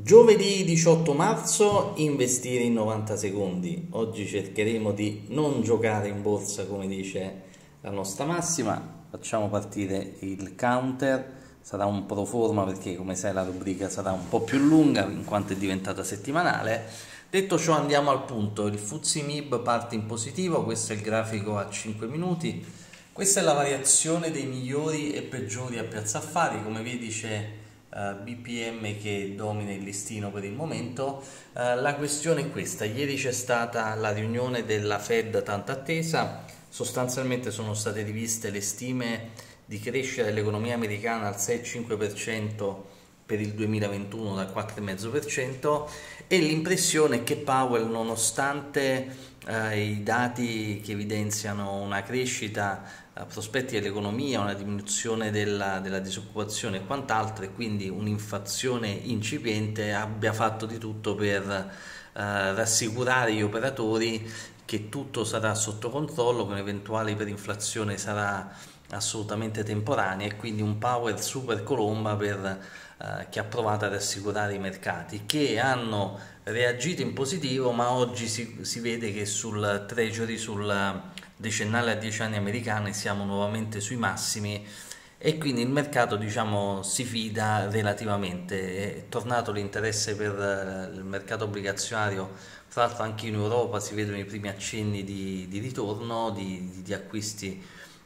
Giovedì 18 marzo investire in 90 secondi. Oggi cercheremo di non giocare in borsa come dice la nostra massima. Facciamo partire il counter. Sarà un pro forma perché come sai la rubrica sarà un po' più lunga in quanto è diventata settimanale. Detto ciò andiamo al punto. Il Fuzzi Mib parte in positivo, questo è il grafico a 5 minuti. Questa è la variazione dei migliori e peggiori a Piazza Affari, come vedi c'è BPM che domina il listino per il momento. Uh, la questione è questa, ieri c'è stata la riunione della Fed tanto attesa, sostanzialmente sono state riviste le stime di crescita dell'economia americana al 6,5% per il 2021 dal 4,5% e l'impressione che Powell nonostante eh, i dati che evidenziano una crescita eh, prospetti dell'economia, una diminuzione della, della, disoccupazione e quant'altro e quindi un'inflazione incipiente abbia fatto di tutto per eh, rassicurare gli operatori che tutto sarà sotto controllo, che un'eventuale iperinflazione sarà assolutamente temporanea e quindi un power super colomba per, eh, che ha provato a rassicurare i mercati che hanno reagito in positivo ma oggi si, si vede che sul treasury, sul decennale a 10 anni americani siamo nuovamente sui massimi e quindi il mercato diciamo, si fida relativamente, è tornato l'interesse per eh, il mercato obbligazionario, tra l'altro anche in Europa si vedono i primi accenni di, di ritorno, di, di acquisti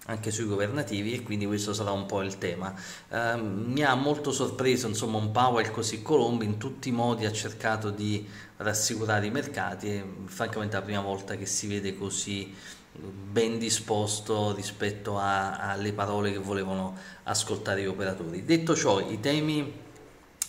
anche sui governativi e quindi questo sarà un po' il tema. Eh, mi ha molto sorpreso insomma un Powell così colombo in tutti i modi ha cercato di rassicurare i mercati e francamente è la prima volta che si vede così ben disposto rispetto a, alle parole che volevano ascoltare gli operatori. Detto ciò, i temi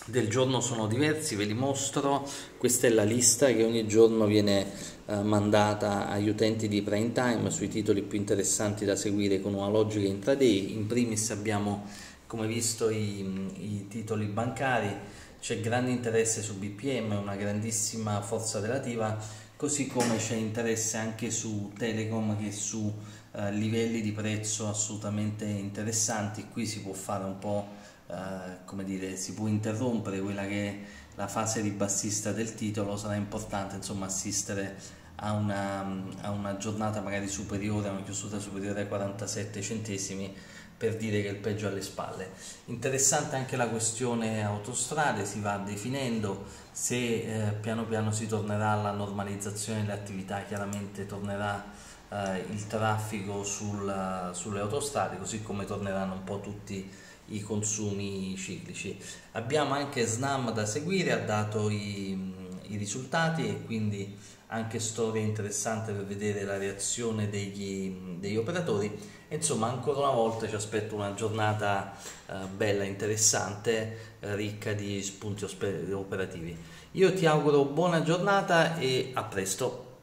del giorno sono diversi, ve li mostro, questa è la lista che ogni giorno viene eh, mandata agli utenti di prime time sui titoli più interessanti da seguire con una logica intraday, in primis abbiamo come visto i, i titoli bancari, c'è grande interesse su BPM, una grandissima forza relativa, così come c'è interesse anche su Telecom che su eh, livelli di prezzo assolutamente interessanti, qui si può fare un po' Eh, come dire, si può interrompere quella che è la fase ribassista del titolo, sarà importante insomma assistere a una, a una giornata magari superiore, a una chiusura superiore ai 47 centesimi per dire che il peggio è alle spalle. Interessante anche la questione autostrade, si va definendo se eh, piano piano si tornerà alla normalizzazione delle attività, chiaramente tornerà eh, il traffico sul, sulle autostrade, così come torneranno un po' tutti i consumi ciclici. Abbiamo anche Snam da seguire, ha dato i, i risultati e quindi anche storia interessante per vedere la reazione degli, degli operatori. Insomma, ancora una volta ci aspetta una giornata eh, bella, interessante, eh, ricca di spunti operativi. Io ti auguro buona giornata e a presto.